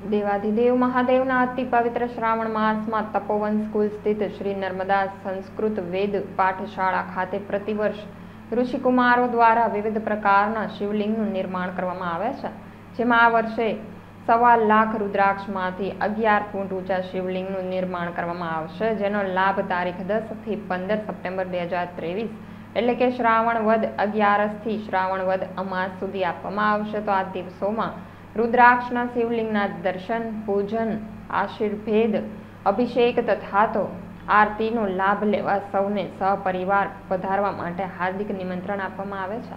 દેવાધિદેવ મહાદેવના અતિ પવિત્ર શ્રાવણ માસમાં તપોવન સ્કૂલ સ્થિત શ્રી નર્મદા સંસ્કૃત વેદ પાઠશાળા ખાતે પ્રતિવર્ષ ઋષિકુમારો દ્વારા વિવિધ પ્રકારના શિવલિંગનું નિર્માણ કરવામાં આવે છે. જેમાં આ વર્ષે સવા લાખ રુદ્રાક્ષમાંથી અગિયાર ફૂટ ઊંચા શિવલિંગનું નિર્માણ કરવામાં આવશે, જેનો લાભ તારીખ દસથી પંદર સપ્ટેમ્બર બે હજાર ત્રેવીસ એટલે કે શ્રાવણ વદ અગિયારસથી શ્રાવણ વદ અમાસ સુધી આપવામાં આવશે. તો આ દિવસોમાં રુદ્રાક્ષના શિવલિંગના દર્શન, પૂજન, આશીર્ભેદ, અભિષેક તથા તો આરતીનો લાભ લેવા સૌને સહપરિવાર પધારવા માટે હાર્દિક નિમંત્રણ આપવામાં આવે છે.